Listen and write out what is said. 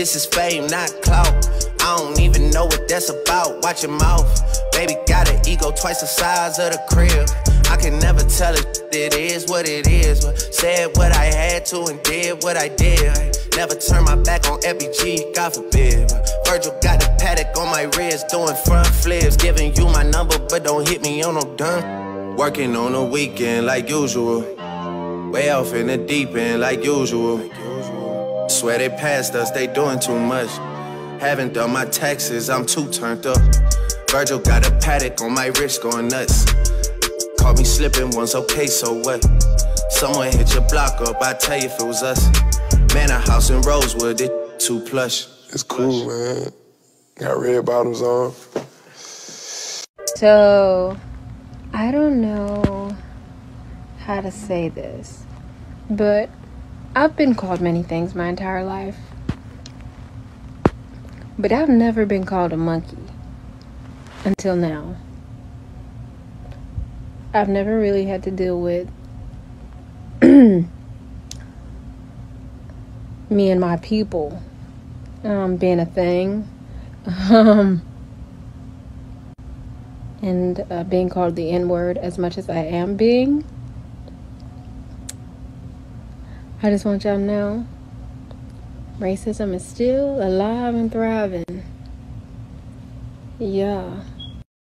This is fame, not clout. I don't even know what that's about. Watch your mouth. Baby got an ego twice the size of the crib. I can never tell it, it is what it is. But said what I had to and did what I did. Never turn my back on FBG, God forbid. Virgil got the paddock on my wrist, doing front flips. Giving you my number, but don't hit me on no done. Working on the weekend like usual. Way off in the deep end like usual. Swear they passed us, they doing too much. Haven't done my taxes, I'm too turned up. Virgil got a paddock on my wrist going nuts. Caught me slipping once, okay, so what? Someone hit your block up, I tell you if it was us. Man, a house in Rosewood, it too plush. It's cool, man. Got red bottoms on. So, I don't know how to say this, but I've been called many things my entire life. But I've never been called a monkey until now. I've never really had to deal with me and my people um, being a thing. Um, and uh, being called the N word as much as I am being. I just want y'all to know racism is still alive and thriving. Yeah.